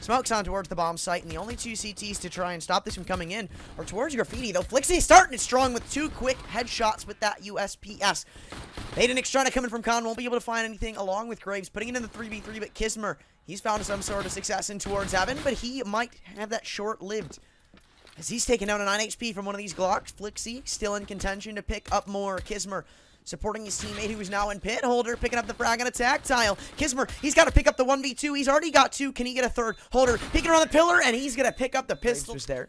Smoke's on towards the bomb site, and the only two CTs to try and stop this from coming in are towards Graffiti, though Flixie starting it strong with two quick headshots with that USPS. To come in from Con, won't be able to find anything along with Graves, putting it in the 3v3, but Kismer, he's found some sort of success in towards heaven, but he might have that short-lived. As he's taking down a 9 HP from one of these Glocks, Flixie still in contention to pick up more. Kismer supporting his teammate who is now in pit. Holder picking up the frag on a tactile. Kismer, he's got to pick up the 1v2. He's already got two. Can he get a third? Holder picking around the pillar, and he's going to pick up the pistol. There.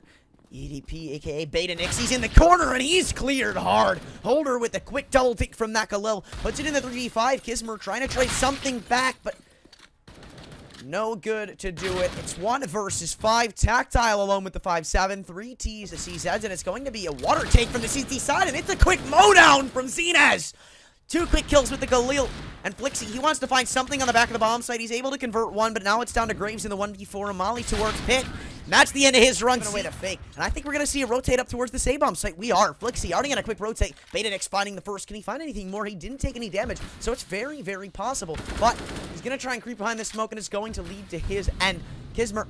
EDP, aka Beta Nix, he's in the corner and he's cleared hard. Holder with a quick double pick from that Galil. Puts it in the 3v5. Kismer trying to trade something back, but no good to do it. It's one versus five. Tactile alone with the 5-7. Three T's to CZs, and it's going to be a water take from the CT side, and it's a quick mowdown from Zinez. Two quick kills with the Galil. And Flixie, he wants to find something on the back of the bomb site. He's able to convert one, but now it's down to Graves in the 1v4. Molly towards Pit. And that's the end of his run. Away to fake. And I think we're going to see a rotate up towards the A-bomb site. We are. Flixie already on a quick rotate. Betanix finding the first. Can he find anything more? He didn't take any damage, so it's very, very possible. But he's going to try and creep behind the smoke, and it's going to lead to his end. Kismer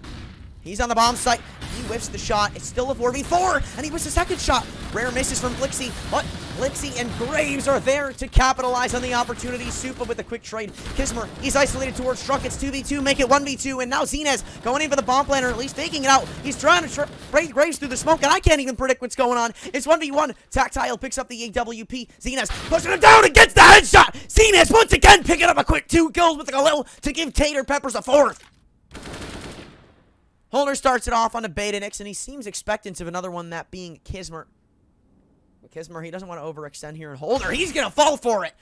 He's on the bomb site. He whiffs the shot. It's still a 4v4, and he whiffs the second shot. Rare misses from Flixie, but Flixie and Graves are there to capitalize on the opportunity. Supa with a quick trade. Kismer, he's isolated towards Strunk. It's 2v2, make it 1v2, and now Zinez going in for the bomb planner, at least faking it out. He's trying to break Graves through the smoke, and I can't even predict what's going on. It's 1v1. Tactile picks up the AWP. Zinez pushing him down and gets the headshot. Zinez once again picking up a quick two kills with a little to give Tater Peppers a fourth. Holder starts it off on a beta Nix, and he seems expectant of another one, that being Kismer. Kismer, he doesn't want to overextend here. And Holder, he's going to fall for it.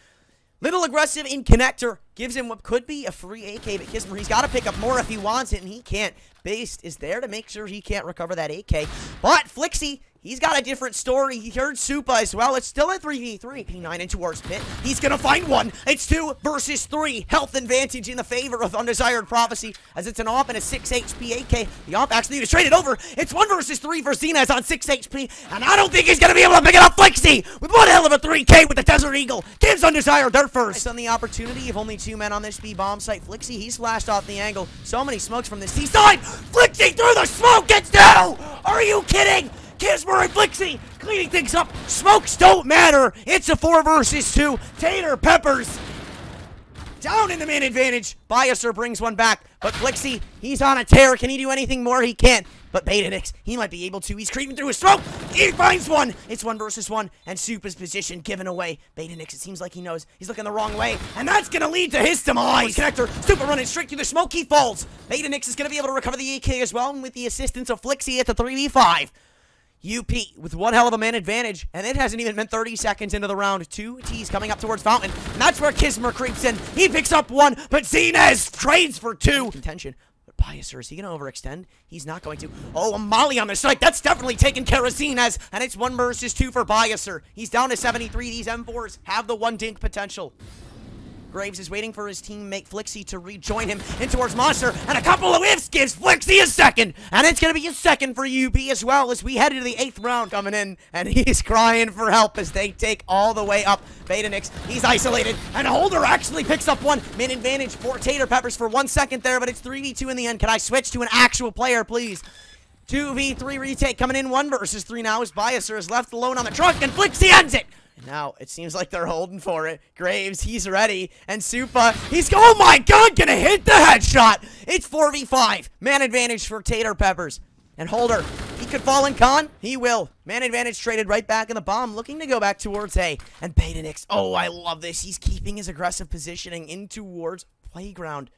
Little aggressive in connector. Gives him what could be a free AK, but Kismer, he's got to pick up more if he wants it, and he can't. Based is there to make sure he can't recover that AK. But Flixie, He's got a different story. He heard Supa as well. It's still a 3v3. P9 into towards Pit. He's going to find one. It's two versus three. Health advantage in the favor of Undesired Prophecy as it's an AWP and a 6 HP AK. The AWP actually just traded over. It's one versus three for Zinez on 6 HP. And I don't think he's going to be able to pick it up Flixie with one hell of a 3K with the Desert Eagle. Gives Undesired their first. On the opportunity of only two men on this B bomb site. Flixie, he's flashed off the angle. So many smokes from this T side. Flixie through the smoke gets down. Are you kidding? Kismer and Flixie cleaning things up. Smokes don't matter. It's a four versus two. Tater Peppers down in the man advantage. Biaser brings one back, but Flixie, he's on a tear. Can he do anything more? He can't. But Betanix, he might be able to. He's creeping through his smoke. He finds one. It's one versus one, and Supa's position given away. Betanix, it seems like he knows. He's looking the wrong way, and that's going to lead to his demise. Connector, Supa running straight through the smoke. He falls. Betanix is going to be able to recover the AK as well, and with the assistance of Flixie at the 3v5. UP with one hell of a man advantage, and it hasn't even been 30 seconds into the round. Two T's coming up towards Fountain, and that's where Kismer creeps in. He picks up one, but Zinez trades for two. Contention. But Biaser, is he going to overextend? He's not going to. Oh, a Molly on the strike. That's definitely taking care of Zinez, and it's one versus two for Biaser. He's down to 73. These M4s have the one dink potential. Graves is waiting for his teammate Flixie to rejoin him in towards Monster, and a couple of whiffs gives Flixie a second, and it's going to be a second for UP as well as we head into the eighth round coming in, and he's crying for help as they take all the way up. Betanix, he's isolated, and Holder actually picks up one. Min advantage for Tater Peppers for one second there, but it's 3v2 in the end. Can I switch to an actual player, please? 2v3 retake coming in, one versus three now as Biaser is left alone on the truck, and Flixie ends it! Now, it seems like they're holding for it. Graves, he's ready. And Supa, he's, oh my god, gonna hit the headshot! It's 4v5. Man advantage for Tater Peppers. And Holder, he could fall in con. He will. Man advantage traded right back in the bomb, looking to go back towards A. And Betanix, oh, I love this. He's keeping his aggressive positioning in towards playground.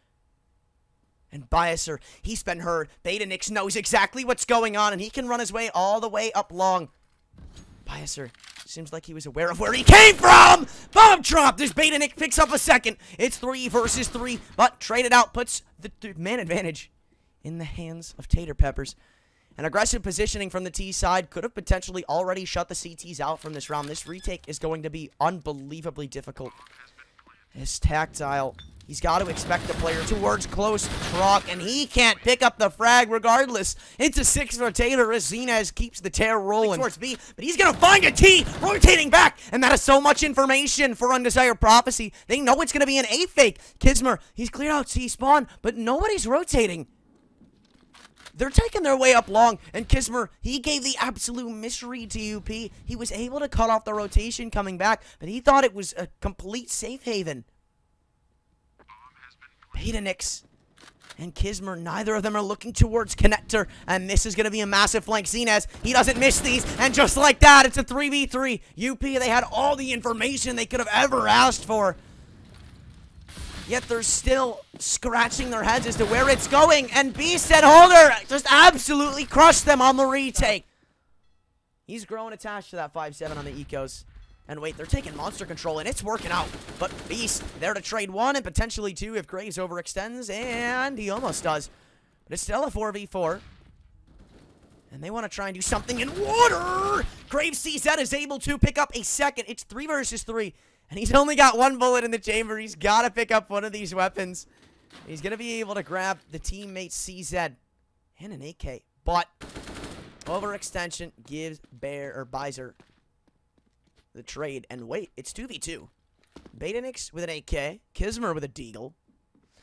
And Biaser, he's been heard. Betanix knows exactly what's going on, and he can run his way all the way up long. Biaser seems like he was aware of where he came from! Bomb drop! This Nick picks up a second. It's three versus three, but traded out puts the, the man advantage in the hands of Tater Peppers. An aggressive positioning from the T side could have potentially already shut the CTs out from this round. This retake is going to be unbelievably difficult. His tactile He's got to expect the player towards close truck, and he can't pick up the frag regardless. It's a six for Taylor as Zinez keeps the tear rolling towards B, but he's going to find a T, rotating back, and that is so much information for Undesired Prophecy. They know it's going to be an A fake. Kismer, he's cleared out T spawn, but nobody's rotating. They're taking their way up long, and Kismer, he gave the absolute mystery to UP. He was able to cut off the rotation coming back, but he thought it was a complete safe haven. Betanix and Kismer, neither of them are looking towards Connector, and this is going to be a massive flank. Zinez, he doesn't miss these, and just like that, it's a 3v3. UP, they had all the information they could have ever asked for. Yet they're still scratching their heads as to where it's going. And Beast and Holder just absolutely crushed them on the retake. He's growing attached to that 5-7 on the Ecos. And wait, they're taking monster control, and it's working out. But Beast, there to trade one and potentially two if Graves overextends, and he almost does. But it's still a 4v4. And they want to try and do something in water! Graves CZ is able to pick up a second. It's three versus three. And he's only got one bullet in the chamber. He's got to pick up one of these weapons. He's going to be able to grab the teammate CZ and an AK. But overextension gives Bear or Bizer the trade. And wait, it's 2v2. Betanix with an AK, Kismer with a Deagle,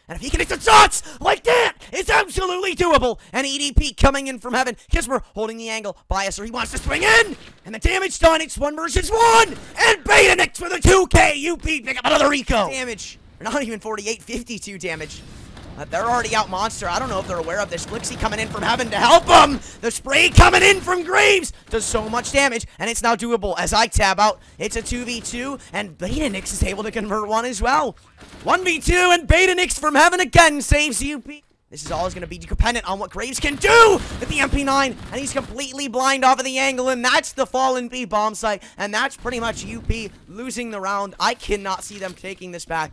and if he can hit the shots like that, it's absolutely doable. And EDP coming in from heaven. Kismer holding the angle. Biaser, he wants to swing in. And the damage done. It's one versus one. And Betanix with a 2K. UP pick up another eco. Damage. Not even 48, 52 damage. Uh, they're already out monster. I don't know if they're aware of this. Flixie coming in from heaven to help them. The spray coming in from Graves does so much damage, and it's now doable. As I tab out, it's a 2v2, and Betanix is able to convert one as well. 1v2, and Betanix from heaven again saves UP. This is always going to be dependent on what Graves can do with the MP9, and he's completely blind off of the angle, and that's the fallen B bomb site, and that's pretty much UP losing the round. I cannot see them taking this back.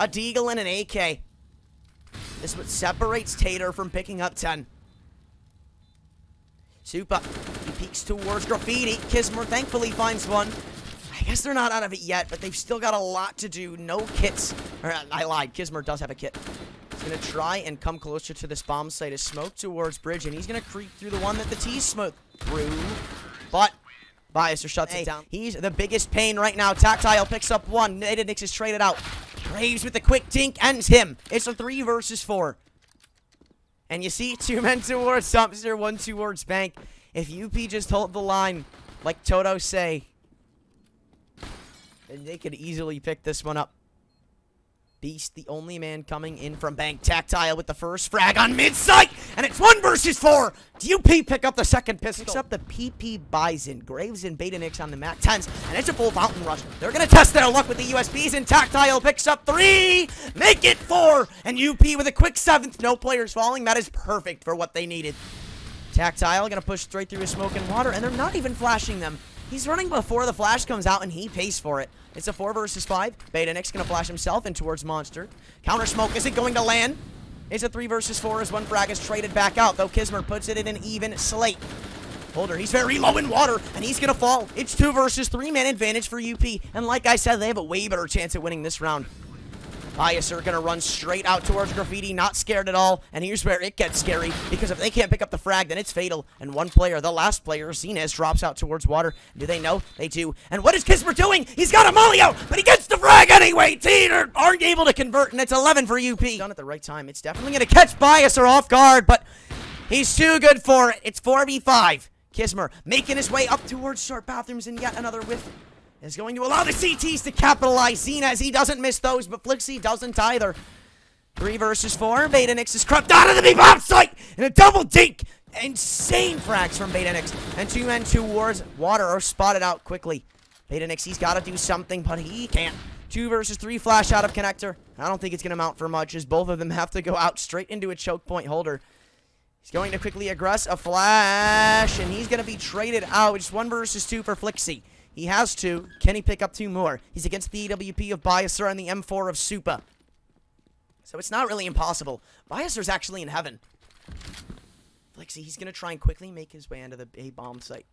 A Deagle and an AK. This is what separates Tater from picking up 10. Super. He peeks towards Graffiti. Kismer thankfully finds one. I guess they're not out of it yet, but they've still got a lot to do. No kits. Or, uh, I lied. Kismer does have a kit. He's going to try and come closer to this bomb site as smoke towards Bridge, and he's going to creep through the one that the T smoke through. But Biaser shuts hey, it down. He's the biggest pain right now. Tactile picks up one. Nix is traded out. Graves with the quick tink ends him. It's a three versus four. And you see, two men towards dumpster, one towards bank. If UP just hold the line, like Toto say, then they could easily pick this one up. Beast, the only man coming in from Bank. Tactile with the first frag on mid-sight, and it's one versus four. UP pick up the second pistol. Picks up the PP Bizon. Graves and Betanix on the MAC 10s, and it's a full fountain rush. They're going to test their luck with the USPs, and Tactile picks up three, make it four, and UP with a quick seventh. No players falling. That is perfect for what they needed. Tactile going to push straight through his smoke and water, and they're not even flashing them. He's running before the flash comes out, and he pays for it. It's a 4 versus 5. Betanix going to flash himself in towards Monster. Counter smoke isn't going to land. It's a 3 versus 4 as one frag is traded back out, though Kismer puts it in an even slate. Holder, he's very low in water, and he's to fall. It's 2 versus 3 man advantage for UP, and like I said, they have a way better chance at winning this round. Bias are going to run straight out towards Graffiti, not scared at all. And here's where it gets scary, because if they can't pick up the frag, then it's fatal. And one player, the last player, Zinez, drops out towards water. Do they know? They do. And what is Kismer doing? He's got a molly out, but he gets the frag anyway. Tater aren't able to convert, and it's 11 for UP. Done at the right time. It's definitely to catch Bias or off guard, but he's too good for it. It's 4v5. Kismer making his way up towards short bathrooms, and yet another whiff is going to allow the CTs to capitalize. Seen as he doesn't miss those, but Flixie doesn't either. Three versus four. Betanix is crept out of the B-bomb site in a double dink. Insane frags from Betanix. And two men towards water are spotted out quickly. Betanix, he's got to do something, but he can't. Two versus three flash out of connector. I don't think it's going to mount for much as both of them have to go out straight into a choke point holder. He's going to quickly aggress a flash, and he's going to be traded out. Just one versus two for Flixie. He has two. Can he pick up two more? He's against the AWP of Biaser and the M4 of Supa. So it's not really impossible. Biaser's actually in heaven. Flixie, he's going to try and quickly make his way into the A bomb site.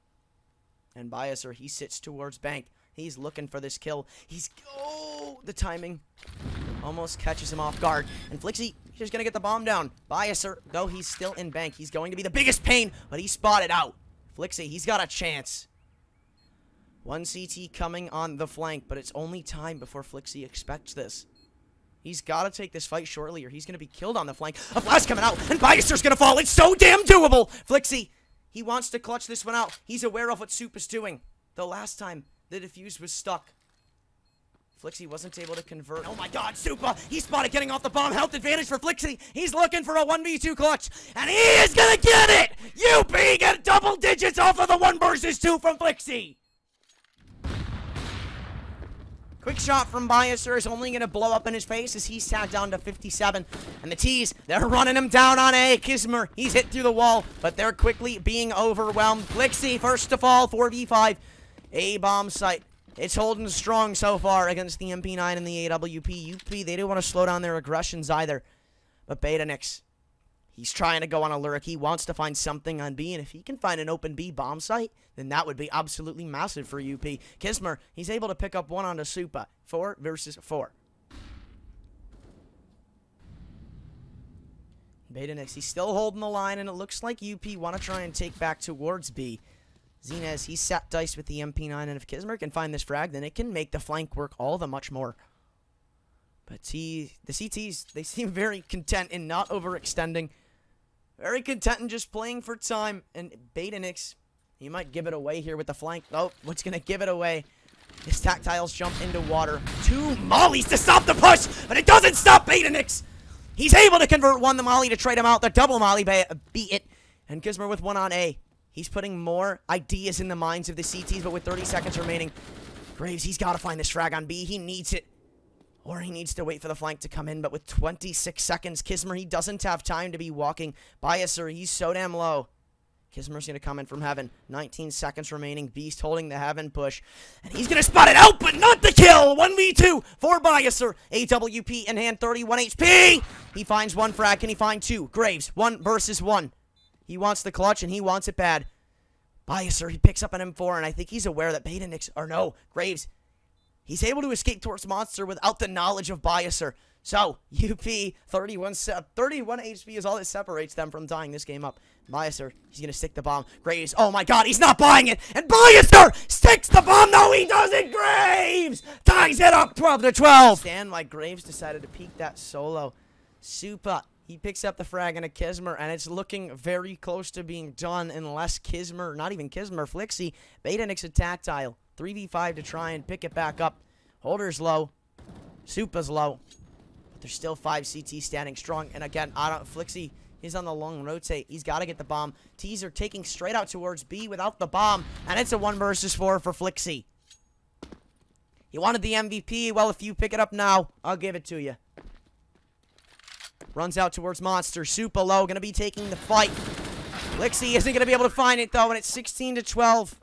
And Biaser, he sits towards Bank. He's looking for this kill. He's... Oh! The timing almost catches him off guard. And Flixie, he's going to get the bomb down. Biaser, though he's still in Bank, he's going to be the biggest pain, but he's spotted out. Flixie, he's got a chance. One CT coming on the flank, but it's only time before Flixie expects this. He's got to take this fight shortly or he's going to be killed on the flank. A flash coming out, and Byaster's going to fall. It's so damn doable. Flixie, he wants to clutch this one out. He's aware of what Soup is doing. The last time, the defuse was stuck. Flixie wasn't able to convert. Oh my god, Supa! He spotted getting off the bomb. Health advantage for Flixie. He's looking for a 1v2 clutch. And he is gonna get it! UP get double digits off of the 1 versus 2 from Flixie! Quick shot from Byaster is only going to blow up in his face as he's tagged down to 57. And the T's, they're running him down on A. Kismer, he's hit through the wall, but they're quickly being overwhelmed. Flixie, first to fall, 4v5. A bomb site. It's holding strong so far against the MP9 and the AWP. UP, they don't want to slow down their aggressions either. But Beta Nix, He's trying to go on a lurk. He wants to find something on B, and if he can find an open B bomb site, then that would be absolutely massive for UP. Kismer, he's able to pick up one onto Supa. Four versus four. Beta Nix, he's still holding the line, and it looks like UP want to try and take back towards B. Zinez, he's sat dice with the MP9, and if Kismer can find this frag, then it can make the flank work all the much more. But the CTs, they seem very content in not overextending. Very content in just playing for time. And betanix he might give it away here with the flank. Oh, what's going to give it away? His tactiles jump into water. Two mollies to stop the push, but it doesn't stop betanix He's able to convert one the molly to trade him out. The double molly beat it. And Kismer with one on A. He's putting more ideas in the minds of the CTs, but with 30 seconds remaining, Graves, he's got to find this frag on B. He needs it. Or he needs to wait for the flank to come in, but with 26 seconds, Kismer, he doesn't have time to be walking. Byaster, he's so damn low. Kismer's going to come in from heaven. 19 seconds remaining. Beast holding the heaven push. And he's going to spot it out, but not the kill. 1v2 for Byaster. AWP in hand, 31 HP. He finds one frag. Can he find two? Graves, one versus one. He wants the clutch, and he wants it bad. Byaster, he picks up an M4, and I think he's aware that Beta Nix, or no, Graves, He's able to escape towards Monster without the knowledge of Biaser. So, UP, 31, 31 HP is all that separates them from tying this game up. Biaser, he's going to stick the bomb. Graves, oh my god, he's not buying it. And Biaser sticks the bomb. No, he doesn't. Graves ties it up 12 to 12. Stand like Graves decided to peek that solo. Supa, he picks up the frag and a Kismer, and it's looking very close to being done unless Kismer, not even Kismer, Flixie, Nix a tactile. 3v5 to try and pick it back up. Holder's low. Supa's low. But there's still five CT standing strong. And again, I don't Flixie He's on the long rotate. He's got to get the bomb. Teaser taking straight out towards B without the bomb. And it's a one versus four for Flixie. He wanted the MVP. Well, if you pick it up now, I'll give it to you. Runs out towards Monster. Supa low. Going to be taking the fight. Flixie isn't going to be able to find it, though. And it's 16 to 12.